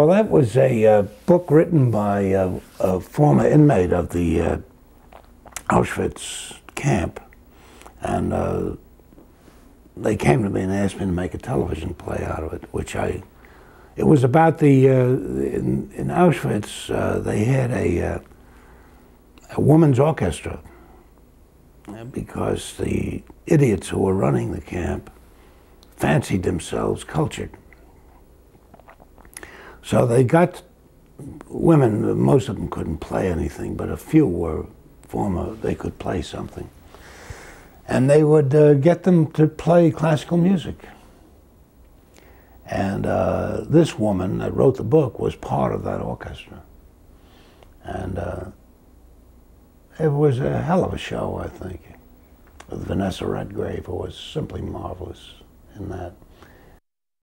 Well, that was a uh, book written by a former inmate of the uh, Auschwitz camp, and uh, they came to me and asked me to make a television play out of it, which I. It was about the uh, in, in, Auschwitz. Uh, they had a a woman's orchestra because the idiots who were running the camp fancied themselves cultured. So they got women, most of them couldn't play anything, but a few were former, they could play something. And they would uh, get them to play classical music. And uh, this woman that wrote the book was part of that orchestra. And uh, it was a hell of a show, I think, Vanessa Redgrave, who was simply marvelous in that.